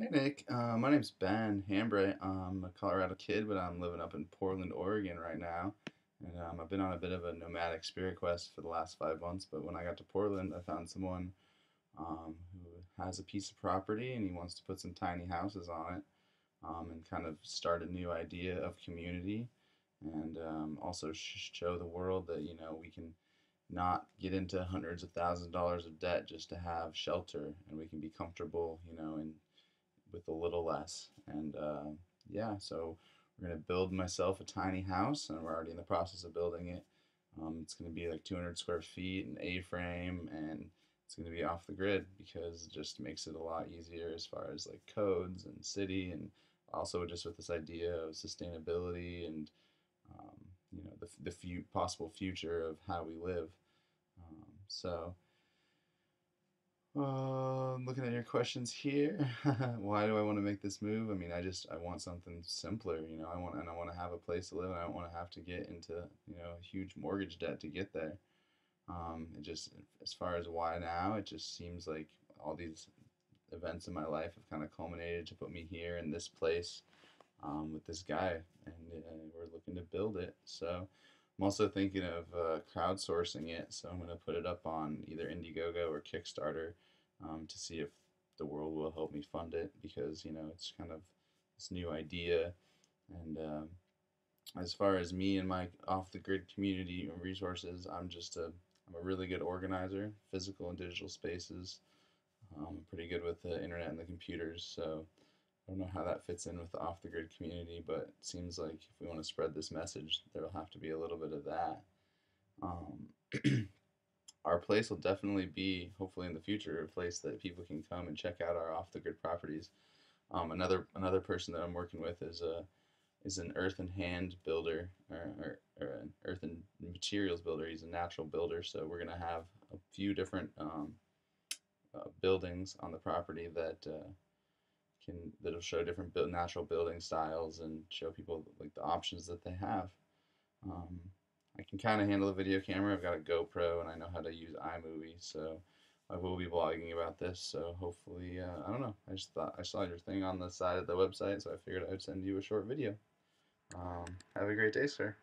Hey Nick, uh, my name's Ben Hambright. I'm a Colorado kid, but I'm living up in Portland, Oregon right now. And um, I've been on a bit of a nomadic spirit quest for the last five months. But when I got to Portland, I found someone um, who has a piece of property and he wants to put some tiny houses on it um, and kind of start a new idea of community and um, also sh- show the world that you know we can not get into hundreds of thousands of dollars of debt just to have shelter and we can be comfortable you know and with a little less. And uh, yeah so we're going to build myself a tiny house and we're already in the process of building it. Um, it's going to be like 200 square feet and a-frame and it's going to be off the grid because it just makes it a lot easier as far as like codes and city and also just with this idea of sustainability and um, you know the, the few possible future of how we live. Um, so uh, looking at your questions here why do i want to make this move i mean i just i want something simpler you know i want and i want to have a place to live and i don't want to have to get into you know huge mortgage debt to get there um, it just as far as why now it just seems like all these events in my life have kind of culminated to put me here in this place um, with this guy, and uh, we're looking to build it. So I'm also thinking of uh, crowdsourcing it. So I'm going to put it up on either Indiegogo or Kickstarter um, to see if the world will help me fund it because you know it's kind of this new idea. And um, as far as me and my off the grid community resources, I'm just a I'm a really good organizer, physical and digital spaces. I'm pretty good with the internet and the computers, so I don't know how that fits in with the off the grid community, but it seems like if we want to spread this message, there'll have to be a little bit of that. Um, our place will definitely be, hopefully in the future, a place that people can come and check out our off the grid properties. Um, another another person that I'm working with is a is an earth and hand builder or, or, or an earth and materials builder. He's a natural builder, so we're gonna have a few different um, uh, buildings on the property that. Uh, can that'll show different build, natural building styles and show people like the options that they have. Um, I can kind of handle a video camera. I've got a GoPro and I know how to use iMovie, so I will be blogging about this. So hopefully, uh, I don't know. I just thought I saw your thing on the side of the website, so I figured I'd send you a short video. Um, have a great day, sir.